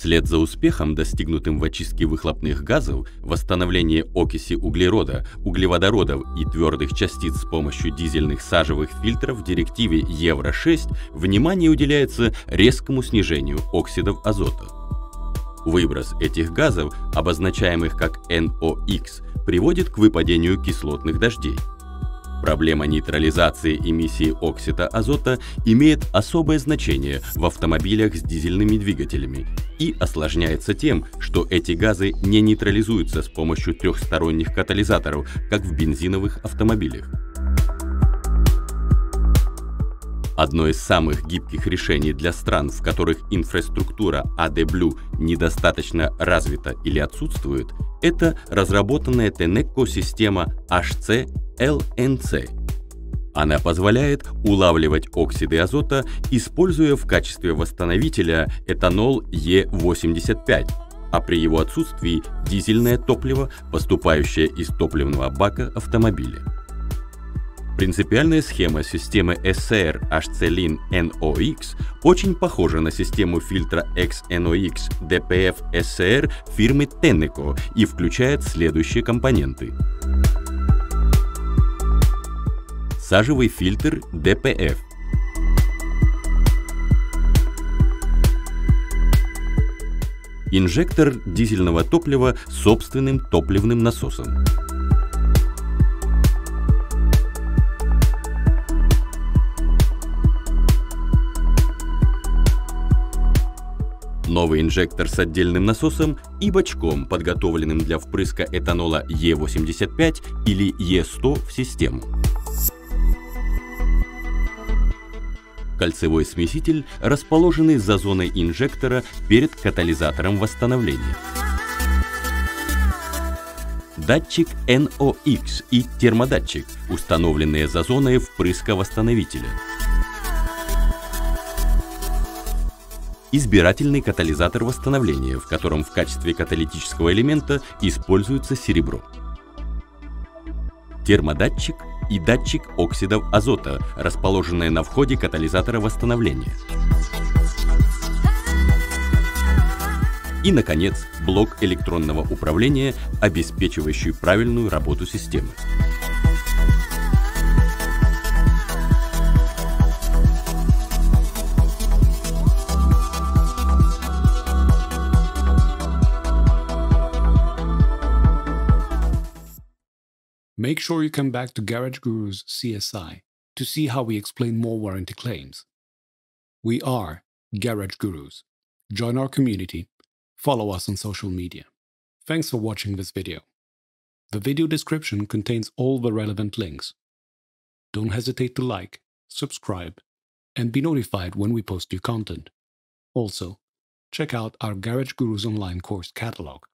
Вслед за успехом, достигнутым в очистке выхлопных газов, восстановление окиси углерода, углеводородов и твердых частиц с помощью дизельных сажевых фильтров в директиве Евро-6 внимание уделяется резкому снижению оксидов азота. Выброс этих газов, обозначаемых как NOx, приводит к выпадению кислотных дождей. Проблема нейтрализации эмиссии оксида азота имеет особое значение в автомобилях с дизельными двигателями и осложняется тем, что эти газы не нейтрализуются с помощью трехсторонних катализаторов, как в бензиновых автомобилях. Одно из самых гибких решений для стран, в которых инфраструктура AdBlue недостаточно развита или отсутствует, это разработанная Teneco система HC-LNC. Она позволяет улавливать оксиды азота, используя в качестве восстановителя этанол Е85, а при его отсутствии дизельное топливо, поступающее из топливного бака автомобиля. Принципиальная схема системы SR HCLIN NOx очень похожа на систему фильтра XNOx DPF SCR фирмы Tenneco и включает следующие компоненты. Сажевый фильтр DPF Инжектор дизельного топлива с собственным топливным насосом. новый инжектор с отдельным насосом и бачком, подготовленным для впрыска этанола Е85 или Е100 в систему. Кольцевой смеситель, расположенный за зоной инжектора перед катализатором восстановления. Датчик NOx и термодатчик, установленные за зоной впрыска восстановителя. избирательный катализатор восстановления, в котором в качестве каталитического элемента используется серебро. Термодатчик и датчик оксидов азота, расположенные на входе катализатора восстановления. И, наконец, блок электронного управления, обеспечивающий правильную работу системы. Make sure you come back to Garage Guru's CSI to see how we explain more warranty claims. We are Garage Gurus. Join our community. Follow us on social media. Thanks for watching this video. The video description contains all the relevant links. Don't hesitate to like, subscribe, and be notified when we post new content. Also, check out our Garage Gurus online course catalog.